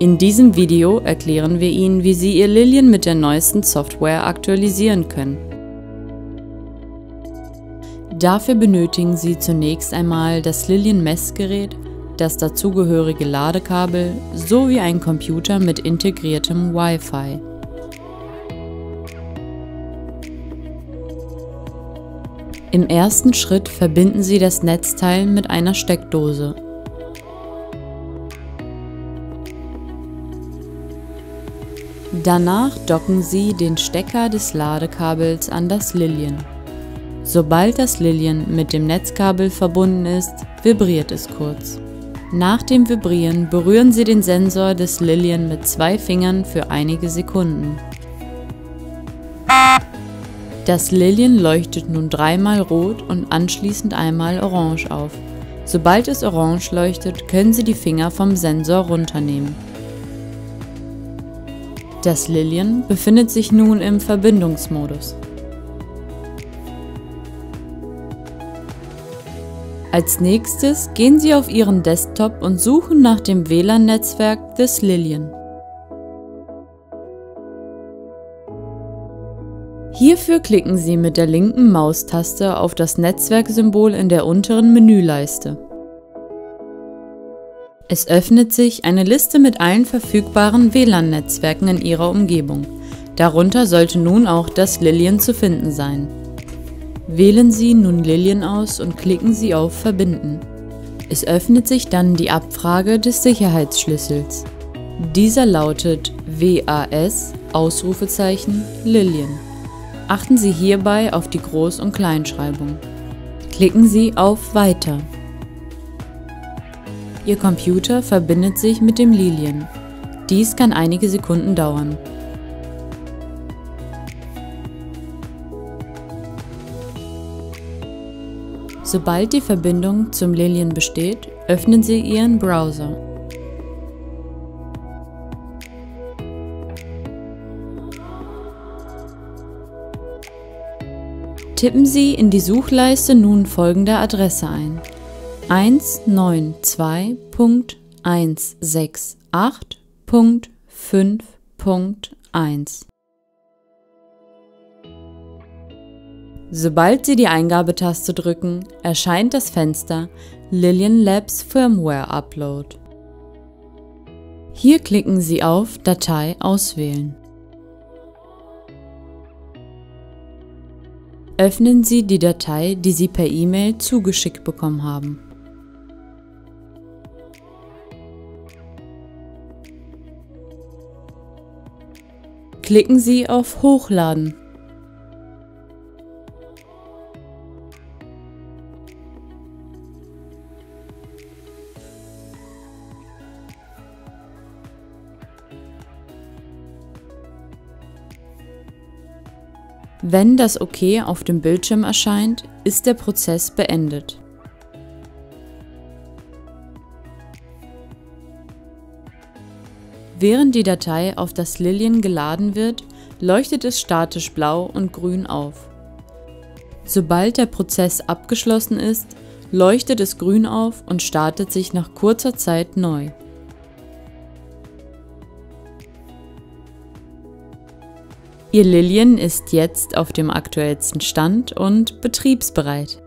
In diesem Video erklären wir Ihnen, wie Sie Ihr Lilien mit der neuesten Software aktualisieren können. Dafür benötigen Sie zunächst einmal das Lilien Messgerät, das dazugehörige Ladekabel sowie einen Computer mit integriertem Wi-Fi. Im ersten Schritt verbinden Sie das Netzteil mit einer Steckdose Danach docken Sie den Stecker des Ladekabels an das Lilien. Sobald das Lilien mit dem Netzkabel verbunden ist, vibriert es kurz. Nach dem Vibrieren berühren Sie den Sensor des Lilien mit zwei Fingern für einige Sekunden. Das Lilien leuchtet nun dreimal rot und anschließend einmal orange auf. Sobald es orange leuchtet, können Sie die Finger vom Sensor runternehmen. Das Lilien befindet sich nun im Verbindungsmodus. Als nächstes gehen Sie auf Ihren Desktop und suchen nach dem WLAN-Netzwerk des Lilien. Hierfür klicken Sie mit der linken Maustaste auf das Netzwerksymbol in der unteren Menüleiste. Es öffnet sich eine Liste mit allen verfügbaren WLAN-Netzwerken in Ihrer Umgebung. Darunter sollte nun auch das Lilien zu finden sein. Wählen Sie nun Lilien aus und klicken Sie auf Verbinden. Es öffnet sich dann die Abfrage des Sicherheitsschlüssels. Dieser lautet WAS Ausrufezeichen Lilien. Achten Sie hierbei auf die Groß- und Kleinschreibung. Klicken Sie auf Weiter. Ihr Computer verbindet sich mit dem Lilien. Dies kann einige Sekunden dauern. Sobald die Verbindung zum Lilien besteht, öffnen Sie Ihren Browser. Tippen Sie in die Suchleiste nun folgende Adresse ein 192.168.5.1. Sobald Sie die Eingabetaste drücken, erscheint das Fenster Lillian Labs Firmware Upload. Hier klicken Sie auf Datei auswählen. Öffnen Sie die Datei, die Sie per E-Mail zugeschickt bekommen haben. Klicken Sie auf Hochladen. Wenn das OK auf dem Bildschirm erscheint, ist der Prozess beendet. Während die Datei auf das Lilien geladen wird, leuchtet es statisch blau und grün auf. Sobald der Prozess abgeschlossen ist, leuchtet es grün auf und startet sich nach kurzer Zeit neu. Ihr Lilien ist jetzt auf dem aktuellsten Stand und betriebsbereit.